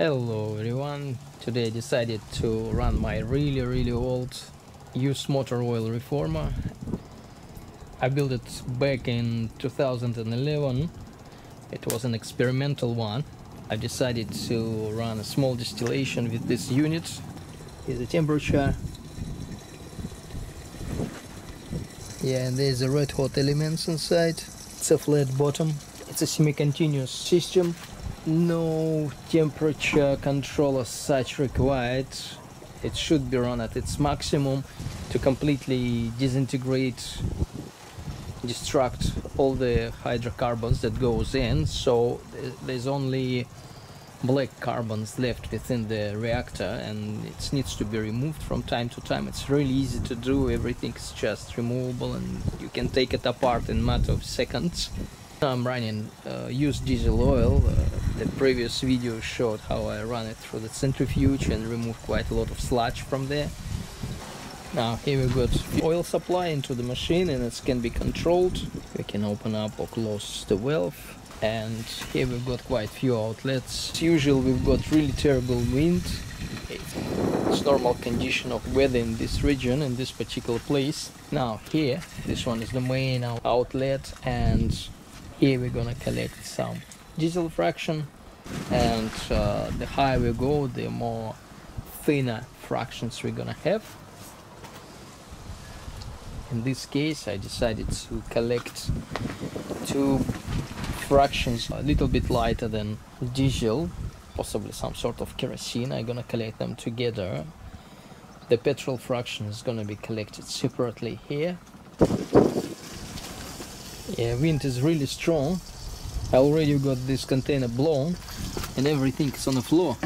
Hello everyone, today I decided to run my really really old used motor oil reformer. I built it back in 2011, it was an experimental one. I decided to run a small distillation with this unit. Here's the temperature. Yeah, and there's a red hot elements inside. It's a flat bottom. It's a semi-continuous system no temperature control as such required. It should be run at its maximum to completely disintegrate destruct all the hydrocarbons that goes in. So there's only black carbons left within the reactor and it needs to be removed from time to time. It's really easy to do. Everything is just removable and you can take it apart in a matter of seconds I'm running uh, used diesel oil. Uh, the previous video showed how I run it through the centrifuge and remove quite a lot of sludge from there. Now here we've got oil supply into the machine and it can be controlled. We can open up or close the valve and here we've got quite few outlets. As usual we've got really terrible wind. It's normal condition of weather in this region, in this particular place. Now here, this one is the main outlet and here we're gonna collect some diesel fraction and uh, the higher we go the more thinner fractions we're gonna have. In this case I decided to collect two fractions a little bit lighter than diesel possibly some sort of kerosene. I'm gonna collect them together. The petrol fraction is gonna be collected separately here yeah wind is really strong. I already got this container blown and everything is on the floor.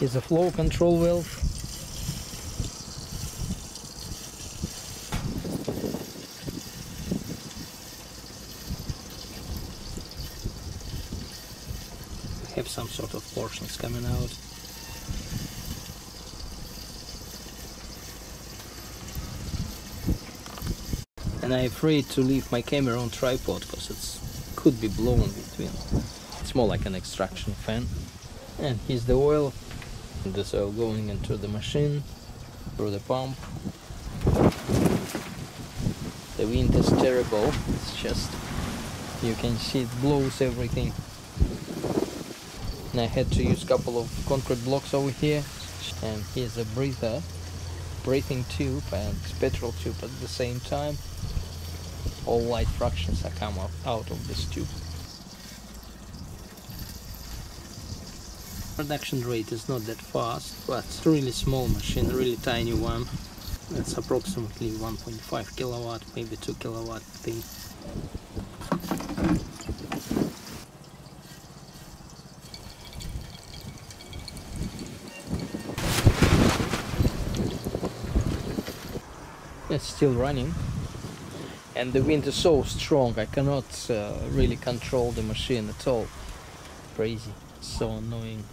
Here's a flow control valve have some sort of portions coming out. And I'm afraid to leave my camera on tripod because it could be blown between. It's more like an extraction fan. And here's the oil. This oil going into the machine through the pump. The wind is terrible. It's just you can see it blows everything and I had to use a couple of concrete blocks over here. And here's a breather breathing tube and petrol tube at the same time. All light fractions are come out of this tube. Production rate is not that fast but it's a really small machine really tiny one. It's approximately 1.5 kilowatt maybe 2 kilowatt thing it's still running. And the wind is so strong I cannot uh, really control the machine at all. Crazy. So annoying